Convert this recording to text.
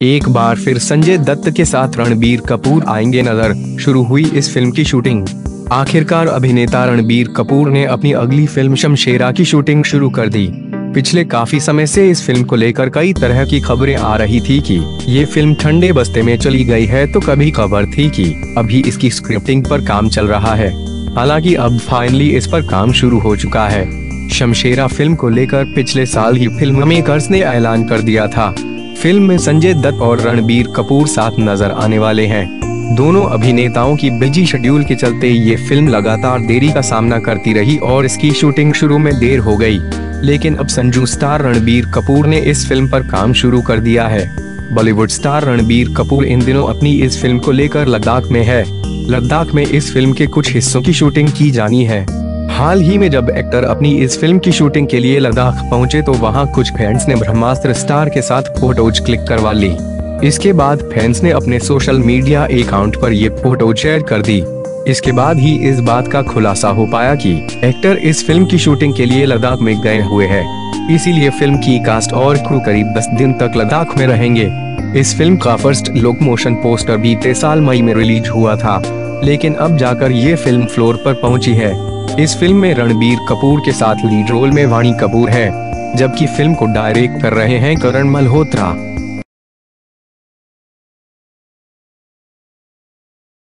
एक बार फिर संजय दत्त के साथ रणबीर कपूर आएँगे नज़र, शुरू हुई इस फ़िल्म की शूटिंग। आखिरकार अभिनेता रणबीर कपूर ने अपनी अगली फ़िल्म शमशेरा की शूटिंग शुरू कर दी। पिछले काफ़ी समय से इस फ़िल्म को लेकर कई तरह की खबरें आ रही थी कि ये फ़िल्म ठंडे बस्ते में चली गई है तो कभी खबर थी कि अभी इसकी स्क्रिप्टिंग पर काम चल रहा है। हालाँकि अब फाइनली इस पर काम शुरू हो चुका है। शमशेरा फ़िल्म को लेकर पिछले साल ही फ़िल्म मेकर्स ने ऐलान कर दिया था। फ़िल्म में संजय दत्त और रणबीर कपूर साथ नज़र आने वाले हैं। दोनों अभिनेताओं की बिज़ी शेड्यूल के चलते ये फ़िल्म लगातार देरी का सामना करती रही और इसकी शूटिंग शुरू में देर हो गई। लेकिन अब संजू स्टार रणबीर कपूर ने इस फ़िल्म पर काम शुरू कर दिया है। बॉलीवुड स्टार रणबीर कपूर इन दिनों अपनी इस फ़िल्म को लेकर लद्दाख में है। लद्दाख में इस फ़िल्म के कुछ हिस्सों की शूटिंग की जानी है। हाल ही में जब एक्टर अपनी इस फ़िल्म की शूटिंग के लिए लद्दाख पहुँचे तो वहाँ कुछ फैंस ने ब्रह्मास्त्र स्टार के साथ फ़ोटोज़ क्लिक करवा ली। इसके बाद फैंस ने अपने सोशल मीडिया अकाउंट पर ये फ़ोटो शेयर कर दी। इसके बाद ही इस बात का खुलासा हो पाया कि एक्टर इस फ़िल्म की शूटिंग के लिए लद्दाख में गए हुए हैं। इसीलिए फ़िल्म की कास्ट और क्रू करीब 10 दिन तक लद्दाख में रहेंगे। इस फ़िल्म का फ़र्स्ट लुक मोशन पोस्टर बीते साल मई में रिलीज़ हुआ था। लेकिन अब जाकर ये फ़िल्म फ्लोर पर पहुँची है। इस फ़िल्म में रणबीर कपूर के साथ लीड रोल में वाणी कपूर है, जबकि फ़िल्म को डायरेक्ट कर रहे हैं करण मल्होत्रा।